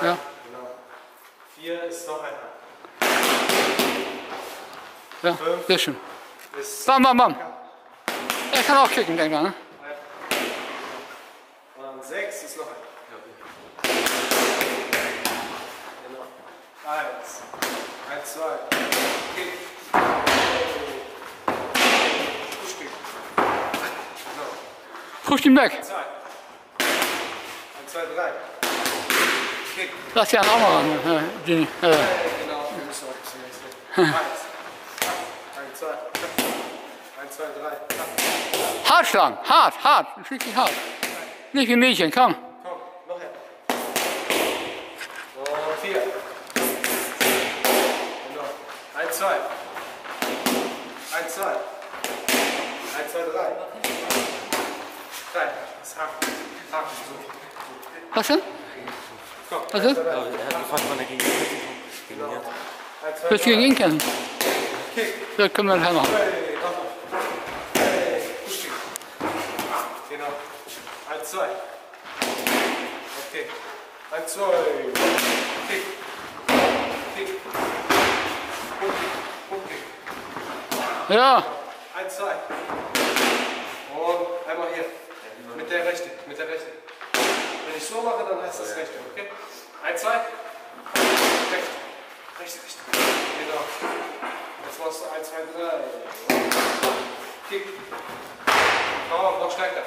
Ja. Genau. Vier ist noch einer. Ja, sehr schön. Ist Bam, bam, bam. Er kann auch kicken, denke ich mal. Ne? und sechs ist noch einer. Genau. Eins. Eins, zwei. Kick. Pushkick. Genau. Push ihn weg. Zwei. Eins, zwei, drei. Lass die anderen auch mal ran. Äh. Äh, Genau. Ein zwei. Eins, zwei, drei. hart schlagen. Hart, hart. Richtig hart. Nicht wie Mädchen, komm. Komm, noch her. Und vier. Genau. Eins, zwei. Eins, zwei. Eins, zwei, drei. Drei. Das ist hart. Hart. So. Was denn? Komm. Was ist? Er hat gefragt, wann er gegen ihn Eins, zwei, Willst du gegen ihn kämpfen? Kick. Das können wir nachher machen. Hey. Hey. Genau. Eins, zwei. Okay. Eins, zwei. Kick. Kick. Hochkick. Ja, Eins, zwei. Und einmal hier. Mit der rechten. Mit der rechten. Wenn ich so mache, dann heißt das rechte. Okay? Eins, zwei. Rechte. Rechte, rechte. Genau. Jetzt machst du eins, zwei, drei. Kick. Komm, noch stärker.